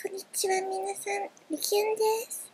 こんにちは皆さん、リキュンです。